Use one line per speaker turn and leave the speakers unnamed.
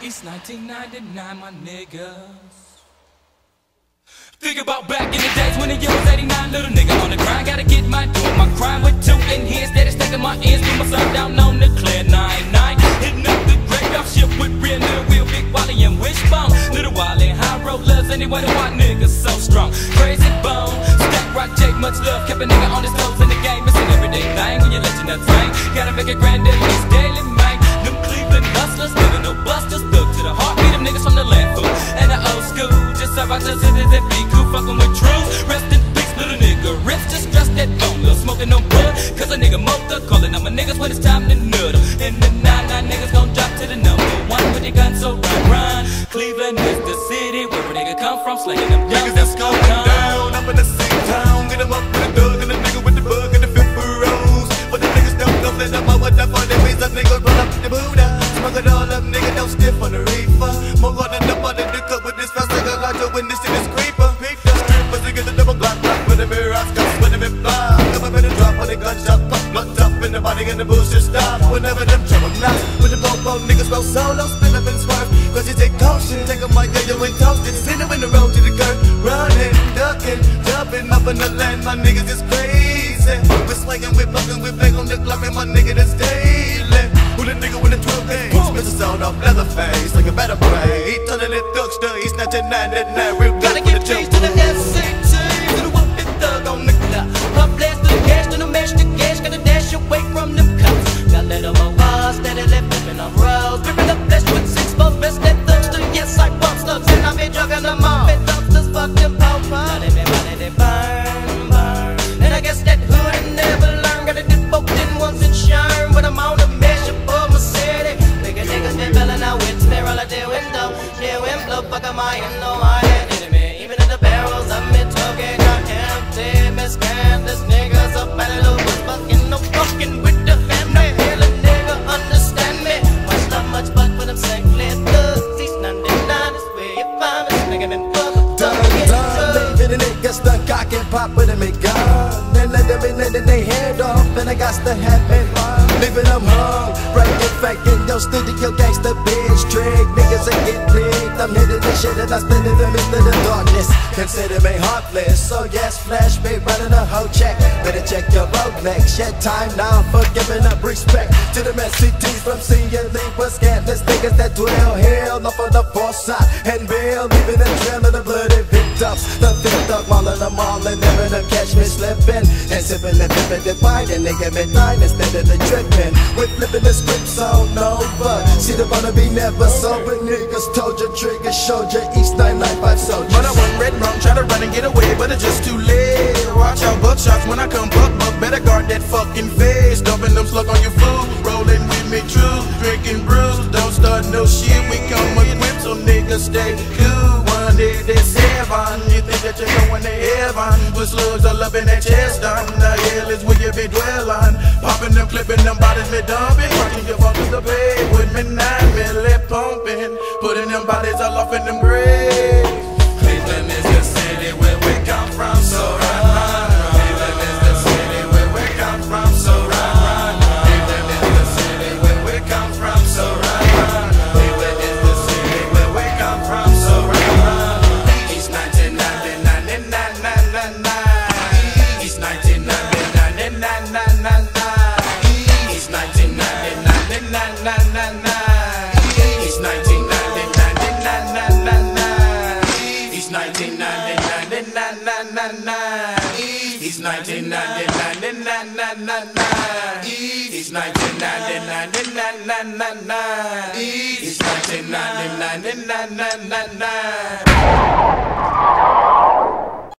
It's 1999, my niggas. Think about back in the days when the year was 89, little nigga on the grind. Gotta get my doing my crime with two in here. Steady stacking my ends, put myself down on the clear nine nine. Hitting up the graveyard ship with real little wheel, big Wally and Wishbone. Little Wally, high road rollers, anyway, the white niggas so strong. Krayzie Bone, stack rock, Jake, much love. Kept a nigga on his toes in the game. It's an everyday thing when you let your nuts hang. Gotta make it grand, at just about to sit and be cool, fucking with truth. Rest in peace, little nigga. Rips just stress that bone, little smoking no bud. Cause a nigga motor calling on my niggas when it's time to nuddle. And the nine nine niggas gon' drop to the number one with their guns, so run, run. Cleveland is the city where a nigga come from, slanging them young
Niggas that's going down up in the same town. Get 'em up with the thug jumping up in the land, my niggas is crazy. We're swinging, we're bucking, we're bang on the clock, and my nigga that's daily. Who the nigga with the 12 days? Mr. Sound off leather face, like a better pray. He turning it thugster, he's snatching that, that, that, real
Gotta get
for the
trees to the SCT, blow, fuck am I in no I ain't enemy. Even in the barrels, I'm in talking, got empty, miscandless niggas up at a little bit, fucking no fucking with the family. Real a nigga understand me. Watch not much but when I'm saying clear thugs. These 99 is where you find me. Nigga been fuck
Done,
up, get
done,
drugged.
baby, the niggas done cock and pop with them and gun. Then let them in and then they head off, and I got to have it. Leaving them hung, right in fact in your studio, gangsta bitch trick. Niggas ain't get rigged. I'm hitting the shit and I spin it in into the darkness. Consider me heartless, so yes, flash me running a whole check. Better check your Rolex. Yet time now for giving up respect to the MCTs from seeing leave scandalous niggas that dwell here up on the foresight and bail, leaving a trail of the bloody victims. The fifth up, mauling them all and never them catch me slipping and sipping and pippin' and biting. Nigga been dying instead of the tripping. We're flipping the scripts on over. See the wanna be never sober niggas told you trigger showed you East 995 soldiers.
But I went red wrong, try to run and get away, but it's just too late. Watch out, buckshots when I come buck buck. Better guard that fucking face. Dumping them slug on your food, rolling with me true, drinking brews. Don't start no shit, we come equipped, so niggas stay cool. One day this heaven, you think that you're going to heaven? Put slugs all up in that chest, on the hell is where you be dwelling. Popping them, clipping them bodies, me dumping. Rocking your fuckers to pay me nine milli pumping. Putting them bodies all off in them graves.
Cleveland is the city where we come from, so He's 1999. He's 1999. He's 1999.